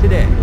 Today.